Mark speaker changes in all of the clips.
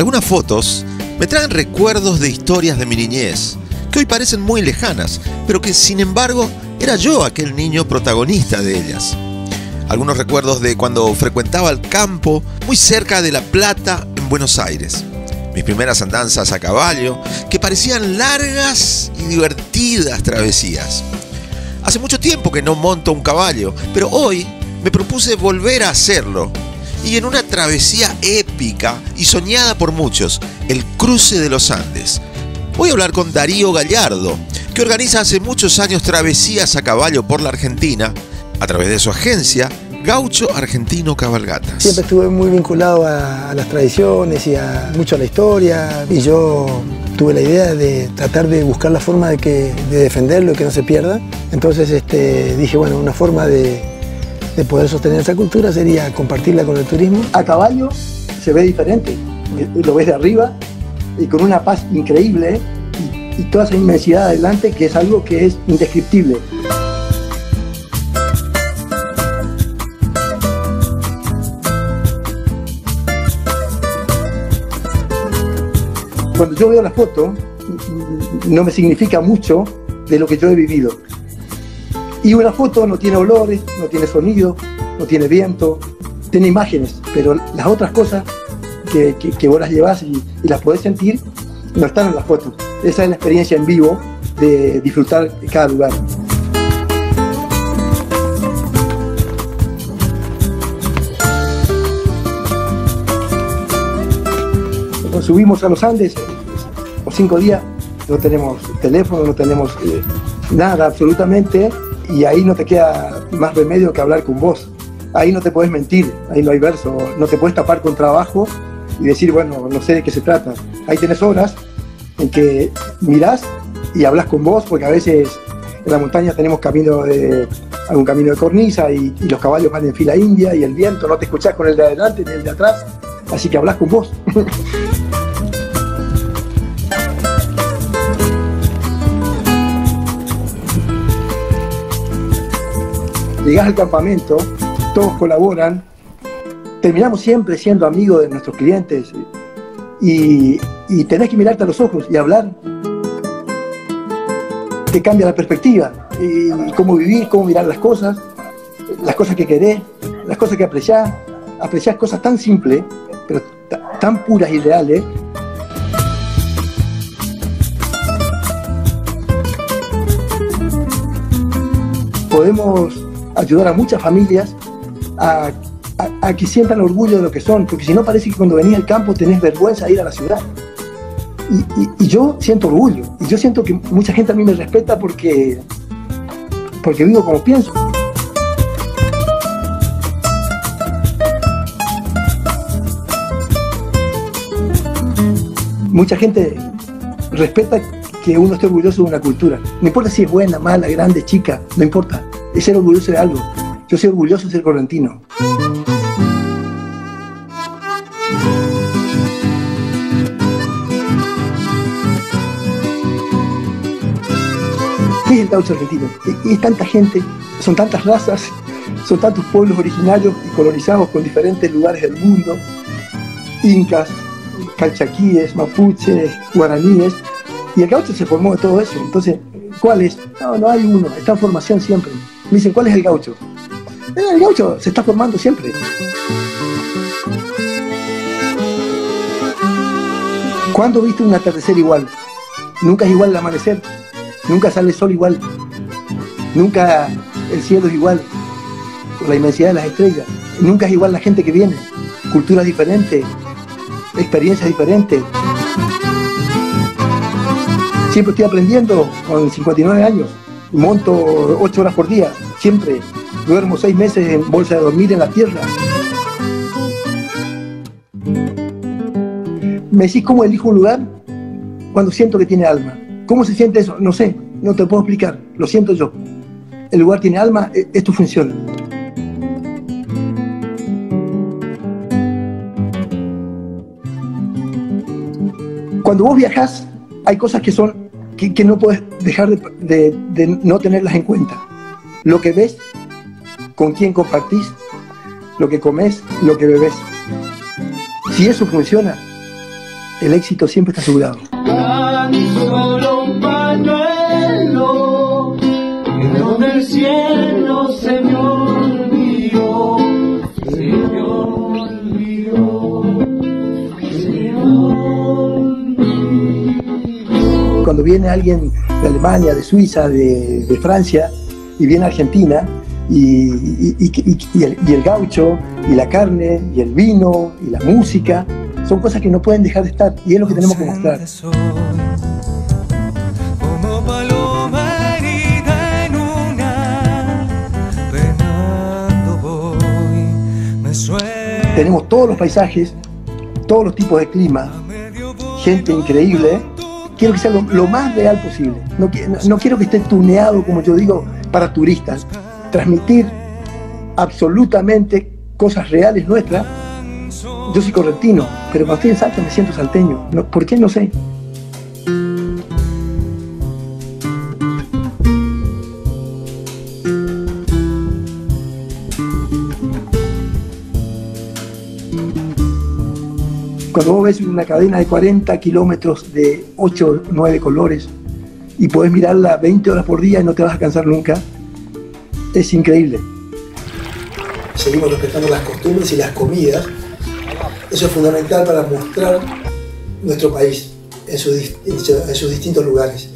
Speaker 1: Algunas fotos me traen recuerdos de historias de mi niñez, que hoy parecen muy lejanas, pero que sin embargo era yo aquel niño protagonista de ellas. Algunos recuerdos de cuando frecuentaba el campo muy cerca de La Plata, en Buenos Aires. Mis primeras andanzas a caballo, que parecían largas y divertidas travesías. Hace mucho tiempo que no monto un caballo, pero hoy me propuse volver a hacerlo. Y en una travesía épica y soñada por muchos, el cruce de los Andes. Voy a hablar con Darío Gallardo, que organiza hace muchos años travesías a caballo por la Argentina, a través de su agencia Gaucho Argentino Cabalgatas.
Speaker 2: Siempre estuve muy vinculado a, las tradiciones y a mucho a la historia y yo tuve la idea de tratar de buscar la forma de, que, de defenderlo y que no se pierda. Entonces este, dije, bueno, una forma de, de poder sostener esa cultura sería compartirla con el turismo. A caballo se ve diferente, lo ves de arriba y con una paz increíble y, toda esa inmensidad adelante que es algo que es indescriptible. cuando yo veo la foto, no me significa mucho de lo que yo he vivido. Y una foto no tiene olores, no tiene sonido, no tiene viento, tiene imágenes, pero las otras cosas que, que, vos las llevas y, las podés sentir no están en la foto. Esa es la experiencia en vivo de disfrutar cada lugar. Cuando subimos a los Andes, cinco días no tenemos teléfono, no tenemos eh, nada absolutamente y ahí no te queda más remedio que hablar con vos. Ahí no te puedes mentir, ahí no hay verso, no te puedes tapar con trabajo y decir, bueno, no sé de qué se trata. Ahí tenés horas en que mirás y hablas con vos, porque a veces en la montaña tenemos camino de algún camino de cornisa y, y, los caballos van en fila india y el viento no te escuchás con el de adelante ni el de atrás, así que hablas con vos. llegás al campamento, todos colaboran, terminamos siempre siendo amigos de nuestros clientes y, tenés que mirarte a los ojos y hablar. Te cambia la perspectiva y cómo vivir, cómo mirar las cosas, las cosas que querés, las cosas que apreciás. Apreciás cosas tan simples, pero tan puras y reales. Podemos ayudar a muchas familias a, que sientan orgullo de lo que son, porque si no parece que cuando venís al campo tenés vergüenza de ir a la ciudad. Y, yo siento orgullo, y yo siento que mucha gente a mí me respeta porque, porque vivo como pienso. Mucha gente respeta que uno esté orgulloso de una cultura. No importa si es buena, mala, grande, chica, no importa es ser orgulloso de algo. Yo soy orgulloso de ser correntino. ¿Qué es el gaucho argentino? Es tanta gente, son tantas razas, son tantos pueblos originarios y colonizados con diferentes lugares del mundo, incas, calchaquíes, mapuches, guaraníes, y el gaucho se formó de todo eso. Entonces, ¿cuál es? No, no hay uno, está en formación siempre. Me dicen, ¿cuál es el gaucho? Eh, el gaucho se está formando siempre. ¿Cuándo viste un atardecer igual? Nunca es igual el amanecer, nunca sale el sol igual, nunca el cielo es igual, por la inmensidad de las estrellas, nunca es igual la gente que viene, culturas diferentes, experiencias diferentes. Siempre estoy aprendiendo con 59 años monto ocho horas por día, siempre. Duermo seis meses en bolsa de dormir en la tierra. ¿Me decís cómo elijo un lugar? Cuando siento que tiene alma. ¿Cómo se siente eso? No sé, no te puedo explicar, lo siento yo. El lugar tiene alma, e, esto funciona. Cuando vos viajas, hay cosas que son que, no puedes dejar de, no tenerlas en cuenta. Lo que ves, con quién compartís, lo que comes, lo que bebes. Si eso funciona, el éxito siempre está asegurado. Cuando viene alguien de Alemania, de Suiza, de, Francia, y viene a Argentina, y, el, y, el, gaucho, y la carne, y el vino, y la música, son cosas que no pueden dejar de estar, y es lo que tenemos que mostrar. Tenemos todos los paisajes, todos los tipos de clima, gente increíble. Quiero que sea lo, más real posible. No, quiero que esté tuneado, como yo digo, para turistas. Transmitir absolutamente cosas reales nuestras. Yo soy correntino, pero cuando estoy en Salta me siento salteño. ¿Por qué? No sé. Cuando ves una cadena de 40 kilómetros de 8 o 9 colores y podés mirarla 20 horas por día y no te vas a cansar nunca, es increíble. Seguimos respetando las costumbres y las comidas. Eso es fundamental para mostrar nuestro país en, sus distintos lugares.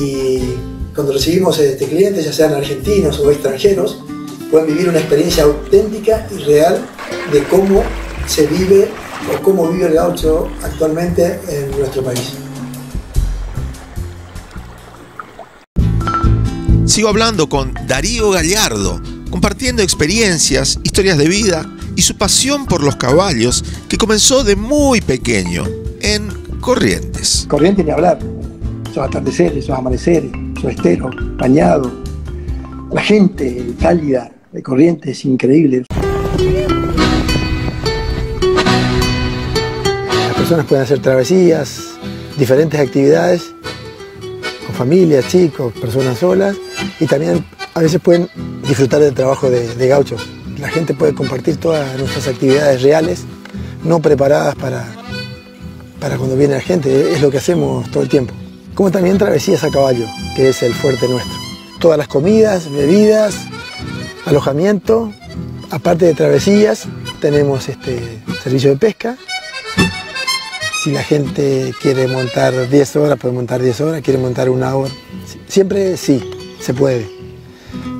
Speaker 2: Y cuando recibimos este, clientes, ya sean argentinos o extranjeros, pueden vivir una experiencia auténtica y real de cómo se vive o cómo vive el gaucho actualmente en nuestro país.
Speaker 1: Sigo hablando con Darío Gallardo, compartiendo experiencias, historias de vida y su pasión por los caballos que comenzó de muy pequeño en Corrientes.
Speaker 2: Corrientes ni hablar, esos atardeceres, esos amaneceres, esos esteros, bañados, la gente cálida de Corrientes, increíble. Personas pueden hacer travesías, diferentes actividades con familias, chicos, personas solas y también a veces pueden disfrutar del trabajo de, gauchos. La gente puede compartir todas nuestras actividades reales, no preparadas para, para cuando viene la gente, es lo que hacemos todo el tiempo. Como también travesías a caballo, que es el fuerte nuestro. Todas las comidas, bebidas, alojamiento, aparte de travesías, tenemos este servicio de pesca si la gente quiere montar 10 horas, puede montar 10 horas, quiere montar una hora. Siempre sí, se puede.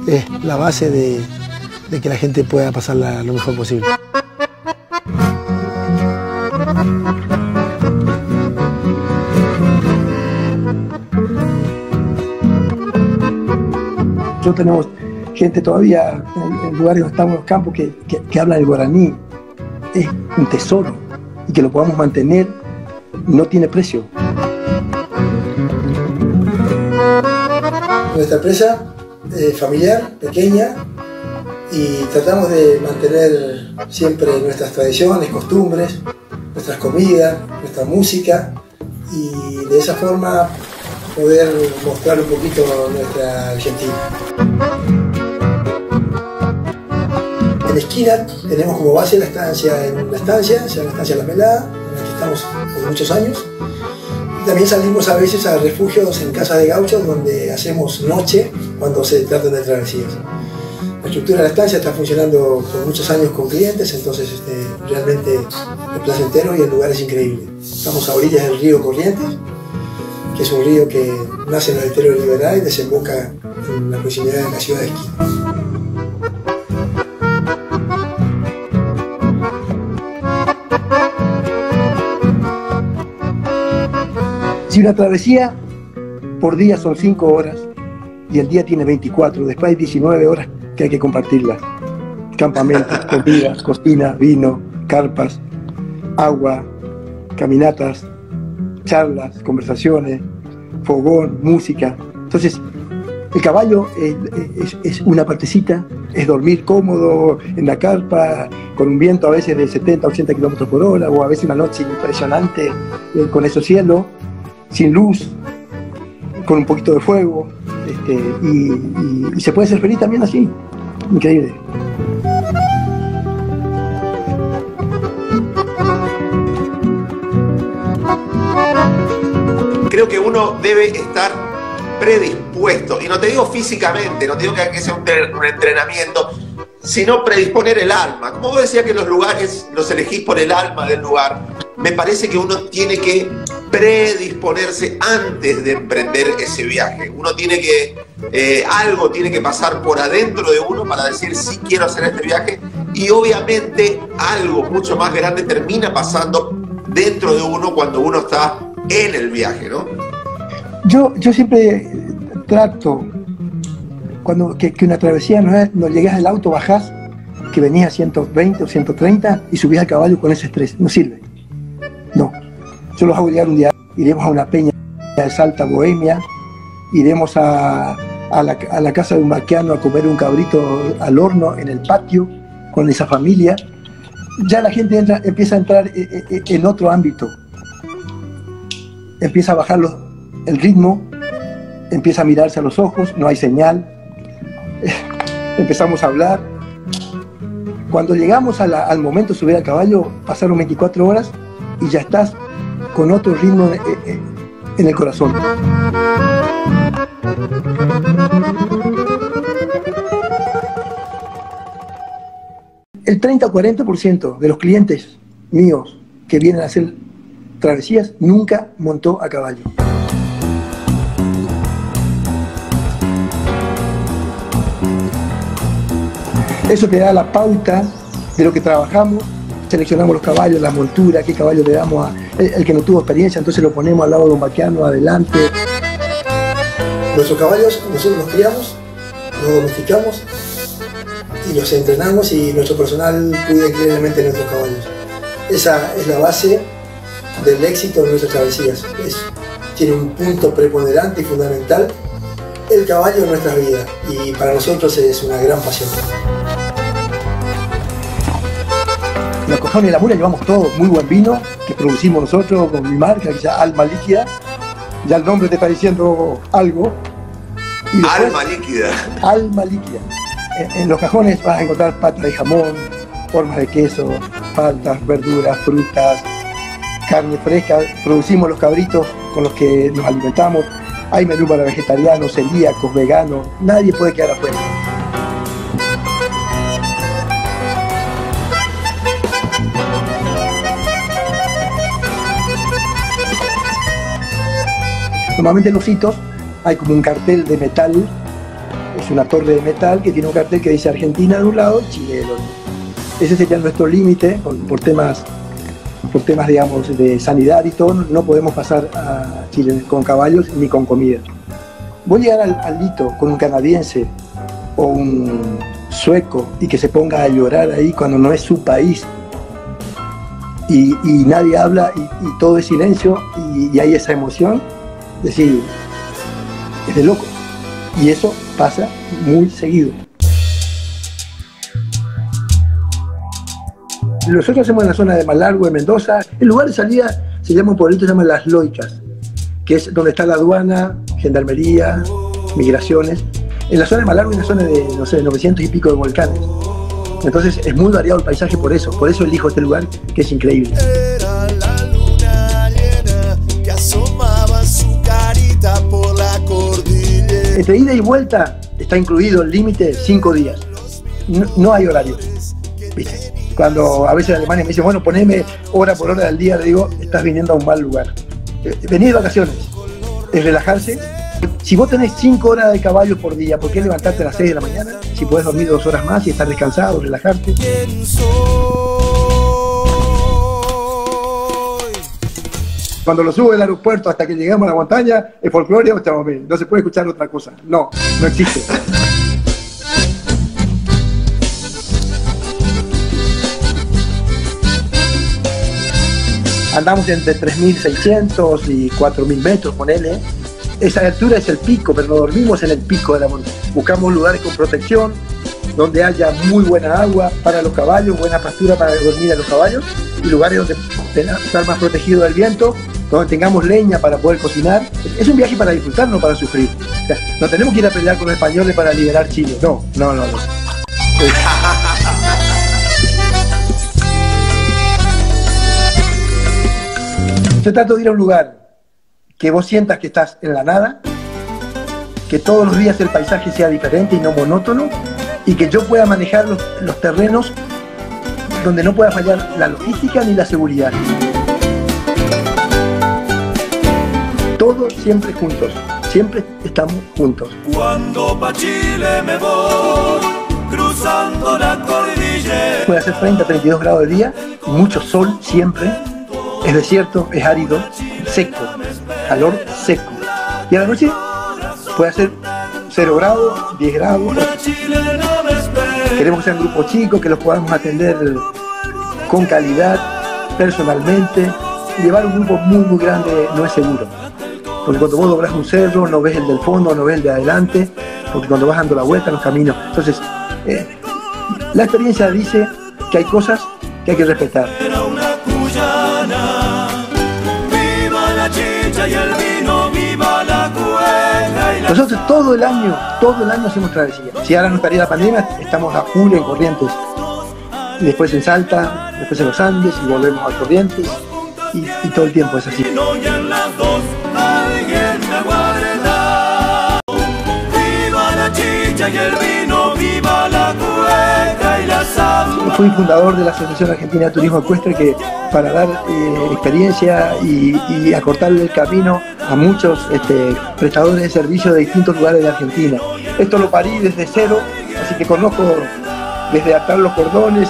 Speaker 2: Es la base de, que la gente pueda pasarla lo mejor posible. Nosotros tenemos gente todavía en, lugares donde estamos en los campos que, que, que hablan el guaraní. Es un tesoro y que lo podamos mantener no tiene precio. Nuestra empresa es familiar, pequeña, y tratamos de mantener siempre nuestras tradiciones, costumbres, nuestras comidas, nuestra música, y de esa forma poder mostrar un poquito nuestra Argentina. En la esquina tenemos como base la estancia la estancia, sea la estancia La Pelada, estamos por muchos años. también salimos a veces a refugios en casa de gauchos donde hacemos noche cuando se tratan de travesías. La estructura de la estancia está funcionando por muchos años con clientes, entonces este, realmente es placentero y el lugar es increíble. Estamos a orillas del río Corrientes, que es un río que nace en el interior de Liberá y desemboca en la proximidad de la ciudad de Esquina. Si una travesía por día son 5 horas y el día tiene 24, después hay 19 horas que hay que compartirlas. Campamentos, comidas, cocina, vino, carpas, agua, caminatas, charlas, conversaciones, fogón, música. Entonces, el caballo es, una partecita, es dormir cómodo en la carpa, con un viento a veces de 70, 80 kilómetros por hora, o a veces una noche impresionante eh, con esos cielos sin luz, con un poquito de fuego, este, y, se puede ser feliz también así. Increíble.
Speaker 1: creo que uno debe estar predispuesto, y no te digo físicamente, no te digo que sea un entrenamiento, sino predisponer el alma. Como vos decías que los lugares los elegís por el alma del lugar, me parece que uno tiene que predisponerse antes de emprender ese viaje. Uno tiene que, eh, algo tiene que pasar por adentro de uno para decir sí quiero hacer este viaje y obviamente algo mucho más grande termina pasando dentro de uno cuando uno está en el viaje, ¿no?
Speaker 2: Yo, yo siempre trato cuando que, una travesía no es, no llegas al auto, bajás, que venías a 120 o 130 y subís a caballo con ese estrés. No sirve. No. Yo los hago llegar un día. Iremos a una peña de Salta, Bohemia. Iremos a, a, la, casa de un maquiano a comer un cabrito al horno en el patio con esa familia. Ya la gente empieza a entrar eh, eh, eh, en otro ámbito. Empieza a bajar el ritmo, empieza a mirarse a los ojos, no hay señal, empezamos a hablar. Cuando llegamos al momento de subir al caballo, pasaron 24 horas y ya estás con otro ritmo eh, eh, en el corazón. El 30 o 40% de los clientes míos que vienen a hacer travesías nunca montó a caballo. Eso te da la pauta de lo que trabajamos, seleccionamos los caballos, la montura, qué caballo le damos a el, que no tuvo experiencia, entonces lo ponemos al lado de un vaqueano, adelante. Nuestros caballos nosotros los criamos, los domesticamos y los entrenamos y nuestro personal cuida increíblemente nuestros caballos. Esa es la base del éxito de nuestras travesías. tiene un punto preponderante y fundamental el caballo en nuestras vidas y para nosotros es una gran pasión. Los cojones de la mula llevamos todo, muy buen vino, que producimos nosotros con mi marca, que se llama Alma Líquida. Ya el nombre te está diciendo algo.
Speaker 1: alma líquida.
Speaker 2: Alma líquida. En, los cajones vas a encontrar patas de jamón, formas de queso, faltas, verduras, frutas, carne fresca. Producimos los cabritos con los que nos alimentamos. Hay menú para vegetarianos, celíacos, veganos. Nadie puede quedar afuera. Normalmente en los hitos hay como un cartel de metal, es una torre de metal que tiene un cartel que dice Argentina de un lado Chile del otro. Ese sería nuestro límite por temas, por temas digamos, de sanidad y todo, no podemos pasar a Chile con caballos ni con comida. Voy a llegar al, hito con un canadiense o un sueco y que se ponga a llorar ahí cuando no es su país y, nadie habla y, todo es silencio y, hay esa emoción, decir, es de loco. Y eso pasa muy seguido. Nosotros hacemos en la zona de Malargo, de Mendoza. El lugar de salida se llama un pueblito, se llama Las Loicas, que es donde está la aduana, gendarmería, migraciones. En la zona de Malargo hay una zona de, no sé, 900 y pico de volcanes. Entonces es muy variado el paisaje por eso. Por eso elijo este lugar, que es increíble. Entre ida y vuelta está incluido el límite cinco días. No, hay horario. Cuando a veces Alemania me dice, bueno, poneme hora por hora del día, le digo, estás viniendo a un mal lugar. Eh, venir de vacaciones, es relajarse. Si vos tenés cinco horas de caballo por día, ¿por qué levantarte a las 6 de la mañana? Si puedes dormir dos horas más y estar descansado, relajarte. Cuando lo subo del aeropuerto hasta que llegamos a la montaña, es folclore chamamé. No se puede escuchar otra cosa. No, no existe. Andamos entre 3.600 y 4.000 metros, con él. Esa altura es el pico, pero no dormimos en el pico de la montaña. Buscamos lugares con protección, donde haya muy buena agua para los caballos, buena pastura para dormir a los caballos y lugares donde estar más protegido del viento donde tengamos leña para poder cocinar. Es un viaje para disfrutar, no para sufrir. no tenemos que ir a pelear con los españoles para liberar Chile. No, no, no, no. Se trata de ir a un lugar que vos sientas que estás en la nada, que todos los días el paisaje sea diferente y no monótono, y que yo pueda manejar los terrenos donde no pueda fallar la logística ni la seguridad. Siempre juntos, siempre estamos juntos.
Speaker 3: Cuando pa' Chile me voy, cruzando la cordillera.
Speaker 2: Puede hacer 30, 32 grados de día, mucho sol siempre, es desierto, es árido, seco, calor seco. Y a la noche puede hacer 0 grados, 10 grados. Queremos que sean grupos chicos, que los podamos atender con calidad, personalmente. Llevar un grupo muy, muy grande no es seguro. Porque cuando vos doblas un cerro, no ves el del fondo, no ves el de adelante, porque cuando vas dando la vuelta en los caminos. Entonces, eh, la experiencia dice que hay cosas que hay que respetar. Nosotros todo el año, todo el año hacemos travesía. Si ahora no estaría la pandemia, estamos a full en Corrientes. Y después en Salta, después en los Andes y volvemos a Corrientes. Y, y todo el tiempo es así.
Speaker 3: La chicha y el vino, viva la cueca y la samba.
Speaker 2: Fui fundador de la Asociación Argentina de Turismo Ecuestre que para dar eh, experiencia y, y acortarle el camino a muchos este, prestadores de servicios de distintos lugares de Argentina. Esto lo parí desde cero, así que conozco desde atar los cordones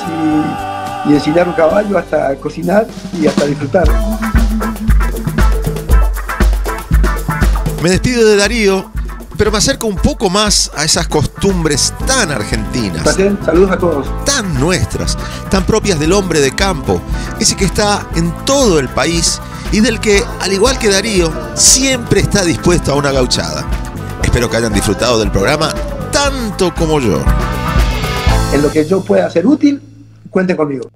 Speaker 2: y, y ensinar un caballo hasta cocinar y hasta disfrutar.
Speaker 1: Me despido de Darío, pero me acerco un poco más a esas costumbres tan argentinas,
Speaker 2: saludos a todos.
Speaker 1: tan nuestras, tan propias del hombre de campo, ese que está en todo el país y del que, al igual que Darío, siempre está dispuesto a una gauchada. Espero que hayan disfrutado del programa tanto como yo.
Speaker 2: En lo que yo pueda ser útil, cuenten conmigo.